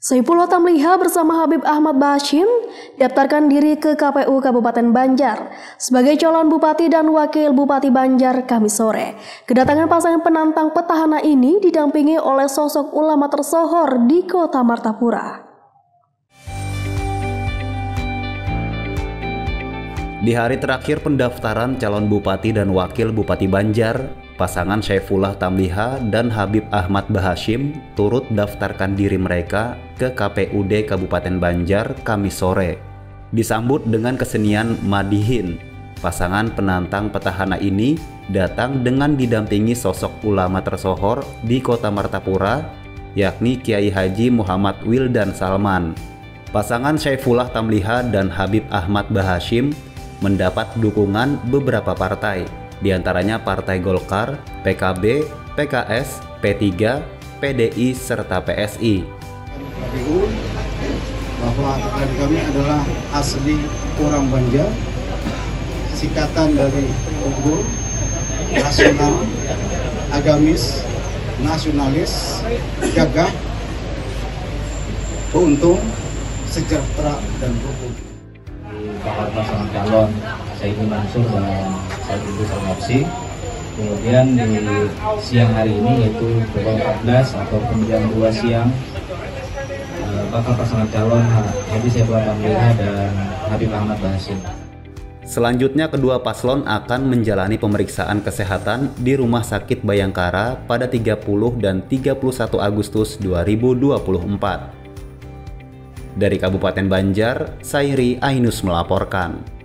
Saifullah Tamliha bersama Habib Ahmad Bashim daftarkan diri ke KPU Kabupaten Banjar sebagai calon bupati dan wakil bupati Banjar Kamis sore. Kedatangan pasangan penantang petahana ini didampingi oleh sosok ulama tersohor di kota Martapura. Di hari terakhir pendaftaran calon bupati dan wakil bupati Banjar, pasangan Syaifullah Tamliha dan Habib Ahmad Bahashim turut daftarkan diri mereka ke KPUD Kabupaten Banjar Kamis sore. Disambut dengan kesenian Madihin, pasangan penantang petahana ini datang dengan didampingi sosok ulama tersohor di kota Martapura, yakni Kiai Haji Muhammad Wildan Salman. Pasangan Syaifullah Tamliha dan Habib Ahmad Bahashim mendapat dukungan beberapa partai, di antaranya Partai Golkar, PKB, PKS, P3, PDI, serta PSI. KPU bahwa klien kami adalah asli orang Banjar, sikatan dari Unggul, nasional, agamis, nasionalis, gagah, beruntung, sejahtera, dan rukun. bakal pasangan calon Saidi Mansur dan Saidi Salmopsi kemudian di siang hari ini yaitu pukul 14 ataupun jam 2 siang eh, bakal pasangan calon Habib Saifullah Tamliha dan Habib Ahmad Basim Selanjutnya kedua paslon akan menjalani pemeriksaan kesehatan di Rumah Sakit Bayangkara pada 30 dan 31 Agustus 2024. Dari Kabupaten Banjar, Sairi Ainus melaporkan.